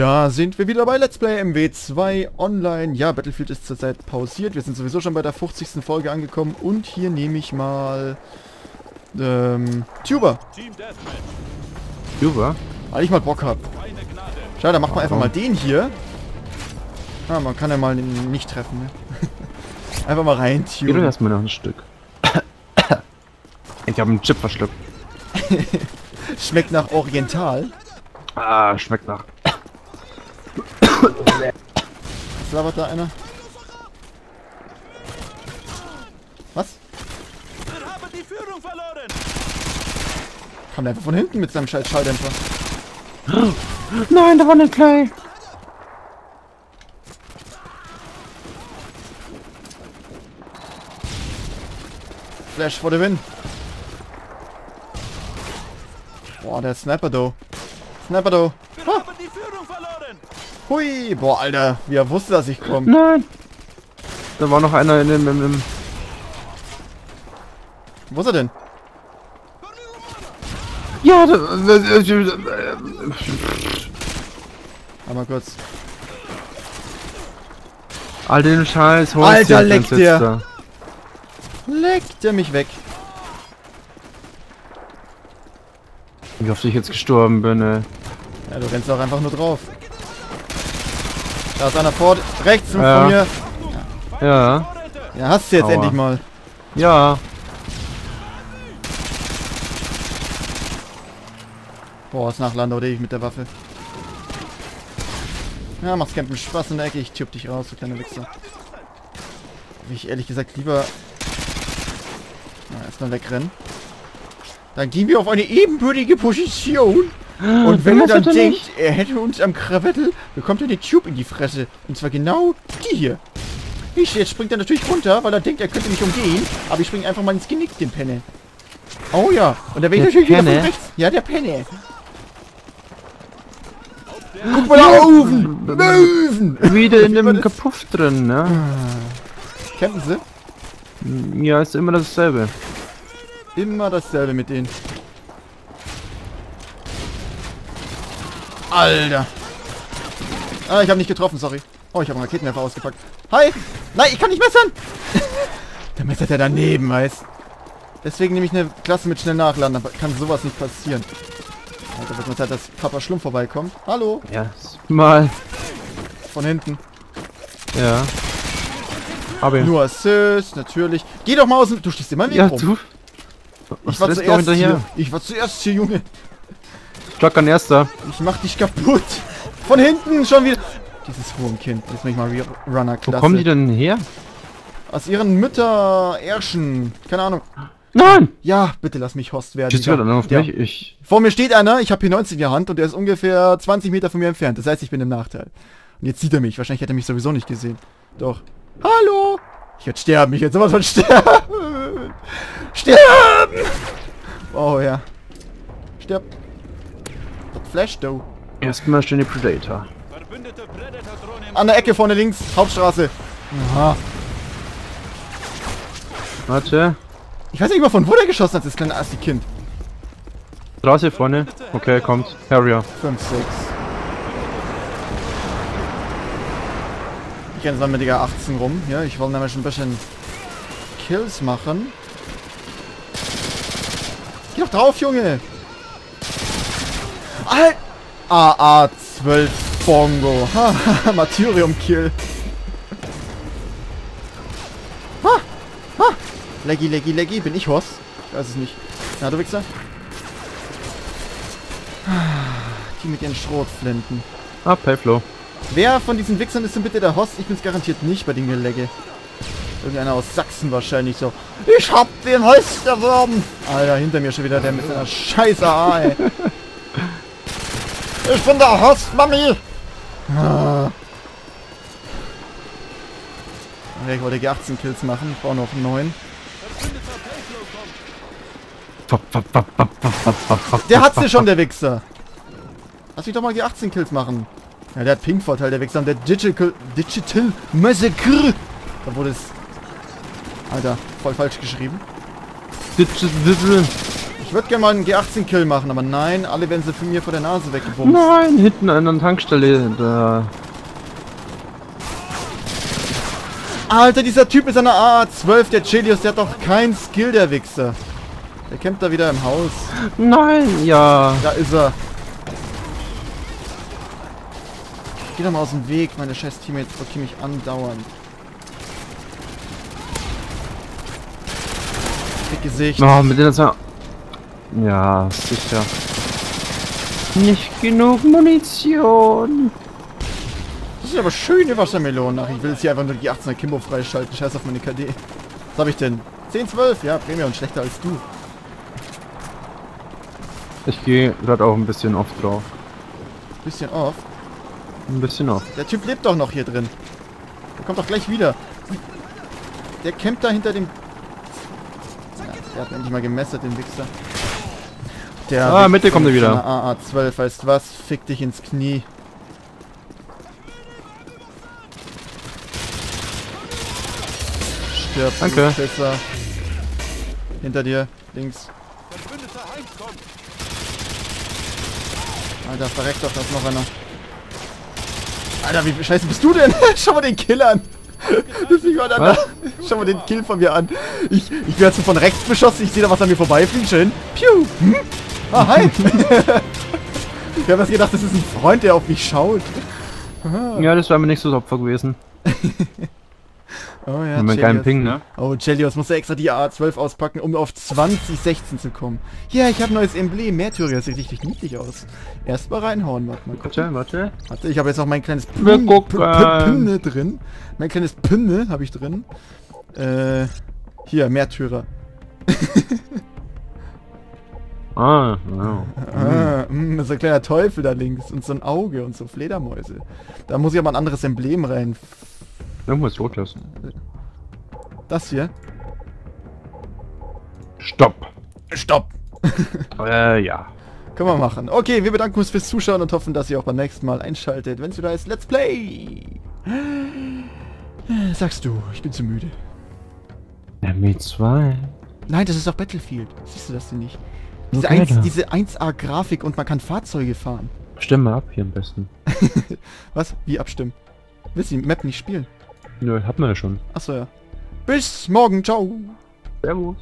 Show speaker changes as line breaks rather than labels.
Da sind wir wieder bei Let's Play MW2 Online. Ja, Battlefield ist zurzeit pausiert. Wir sind sowieso schon bei der 50. Folge angekommen. Und hier nehme ich mal... Ähm, Tuber.
Tuber?
Weil ich mal Bock hab. Schade, dann macht man einfach mal den hier. Ah, man kann ja mal nicht treffen, ne? einfach mal rein,
Gib mir erstmal noch ein Stück. ich habe einen Chip verschluckt.
Schmeckt nach Oriental.
Ah, schmeckt nach
was labert da einer? Was? Kam der einfach von hinten mit seinem scheiß Schalldämpfer.
Nein, da war eine Clay.
Flash for the win. Boah, der Sniper do. Sniper do. Ha. Hui, boah, Alter, wie er wusste, dass ich komme.
Nein. Da war noch einer in dem, in dem...
Wo ist er denn?
Ja, da,
Einmal kurz.
All den Scheiß,
Alter, leckt der! Leckt der mich weg.
Wie oft ich jetzt gestorben bin, ey.
Ja, du rennst auch einfach nur drauf. Da ist einer vor, rechts
ja.
von mir.
Ja.
Ja, hast du jetzt Aua. endlich mal.
Ja.
Boah, ist Nachlander oder ich mit der Waffe. Ja, machst Campen Spaß in der Ecke, ich tube dich raus, du kleine Wichser. Will ich ehrlich gesagt lieber... Na, erstmal wegrennen. Dann gehen wir auf eine ebenbürtige Position. Und wenn er dann denkt, er hätte uns am Krawettel, bekommt er den Tube in die Fresse. Und zwar genau die hier. Ich, jetzt springt er natürlich runter, weil er denkt, er könnte mich umgehen. Aber ich springe einfach mal ins Genick, den Penne. Oh ja. Und da werde ich natürlich Penne. wieder von rechts. Ja, der Penne. Guck mal da oben! Möwen!
Wieder in dem Kapuff drin, ne?
Campen sie?
Ja, ist immer dasselbe.
Immer dasselbe mit denen. Alter. Ah, ich habe nicht getroffen, sorry. Oh, ich habe einen Raketenwerfer ausgepackt. Hi! Nein, ich kann nicht messern! Der messert ja daneben, weiß. Deswegen nehme ich eine Klasse mit schnell nachladen, aber kann sowas nicht passieren. Alter, wird mal Zeit, dass Papa Schlumpf vorbeikommt. Hallo?
Ja, mal.
Von hinten.
Ja. Aber
Nur Assist, natürlich. Geh doch mal aus dem... Du stehst immer im Weg
ja, rum. Du?
Ich war zuerst hier. Ich war zuerst hier, Junge.
Shotgun erster.
Ich mach dich kaputt. Von hinten schon wieder. Dieses Wurmkind. Jetzt bin ich mal Runner
Klasse. Wo kommen die denn her?
Aus ihren Mütter Ärschen. Keine Ahnung.
Nein!
Ja, bitte lass mich Host werden.
Schießt wieder auf mich? Ich...
Vor mir steht einer, ich habe hier 90 in der Hand und der ist ungefähr 20 Meter von mir entfernt. Das heißt, ich bin im Nachteil. Und jetzt sieht er mich. Wahrscheinlich hätte er mich sowieso nicht gesehen. Doch. Hallo! Ich werde sterben. Ich werde sowas von sterben. Sterben! Oh ja. Stirb. Flash, do.
Erstmal stehen die Predator.
An der Ecke vorne links, Hauptstraße. Aha.
Warte.
Ich weiß nicht mal von wo der geschossen hat, das kleine Assi-Kind.
Straße vorne. Okay, kommt. Harrier.
5, 6. Ich renne dann mit der 18 rum. Ja, ich wollte nämlich ein bisschen Kills machen. Geh doch drauf, Junge! Alter! AA12 Bongo. Ha, Martyrium Kill. Ha, ha. Leggy, leggy, leggy. Bin ich Horst? Ich weiß es nicht. Na, du Wichser. Die mit ihren Schrotflinten.
Ah, Payflow.
Wer von diesen Wichsern ist denn bitte der Host? Ich bin's garantiert nicht bei den Gelegge. Irgendeiner aus Sachsen wahrscheinlich so. Ich hab den Host erworben. Alter, hinter mir schon wieder der mit seiner scheiß AA, ey. Ich bin der Host, Mami! Ah. Okay, ich wollte G18 Kills machen. Ich brauche noch 9. Der hat's dir schon, der Wichser. Lass mich doch mal G18 Kills machen. Ja, der hat Ping-Vorteil, der Wichser. Und der Digital, Digital Massacre. Da wurde es... Alter, voll falsch geschrieben.
Digital.
Ich würde gerne mal einen G18-Kill machen, aber nein, alle werden sie von mir vor der Nase weggebumst.
Nein, hinten an der Tankstelle. Da.
Alter, dieser Typ ist einer AA-12, der Chelios, der hat doch keinen Skill, der Wichser. Der kämpft da wieder im Haus.
Nein, ja.
Da ist er. Geh doch mal aus dem Weg, meine scheiß Teammates blockieren mich andauernd. Dick Gesicht.
Oh, mit der Sa Ja, sicher. Nicht genug Munition.
Das sind aber schöne Wassermelonen. Ach, ich will jetzt hier einfach nur die 18er Kimbo freischalten. Scheiß auf meine KD. Was habe ich denn? 10, 12? Ja, Premium schlechter als du.
Ich gehe gerade auch ein bisschen oft drauf.
Bisschen off.
Ein bisschen oft.
Der Typ lebt doch noch hier drin. Der kommt doch gleich wieder. Der campt da hinter dem... Ja, der hat endlich mal gemessert, den Wichser. Der
Ah, Mitte kommt er wieder.
AA12, weißt was? Fick dich ins Knie. Stirb,
Danke.
Pisser. Hinter dir, links. Alter, verreckt doch, da ist noch einer. Alter, wie scheiße bist du denn? Schau mal den Kill an.
Was?
Schau mal den Kill von mir an. Ich, ich werde so von rechts beschossen, ich sehe da was an mir vorbeifliegt. Schön. Piu. Hm? Ah, hi. ich habe was gedacht, das ist ein Freund, der auf mich schaut.
Ja, das wäre mir nicht so das Opfer gewesen.
Oh ja,
Mit
Chelios.
Ping, ne?
Oh, Chelios muss ja extra die A12 auspacken, um auf 2016 zu kommen. Ja, ich habe ein neues Emblem. Mehrtüriger sieht richtig niedlich aus. Erst mal reinhauen, warte mal. gucken.
Warte, warte.
Warte, ich habe jetzt auch mein kleines
Wir
Pin-
gucken.
P- P- Pinne drin. Mein kleines Pinne habe ich drin. Äh, hier, Märtyrer.
Ah, wow.
Ah, mh, so ein kleiner Teufel da links und so ein Auge und so Fledermäuse. Da muss ich aber ein anderes Emblem rein.
Irgendwas loslassen.
Das hier.
Stopp.
Stopp!
Äh, ja.
Können wir machen. Okay, wir bedanken uns fürs Zuschauen und hoffen, dass ihr auch beim nächsten Mal einschaltet, wenn es wieder heißt Let's Play. Äh, Sagst du, ich bin zu müde.
ME2.
Nein, das ist doch Battlefield. Siehst du das denn nicht? Diese,
Okay,
1,
dann.
diese 1A-Grafik und man kann Fahrzeuge fahren.
Stimm mal ab hier am besten.
Was? Wie abstimmen? Willst du die Map nicht spielen?
Nö, hat man ja schon.
Achso, ja. Bis morgen, ciao.
Servus.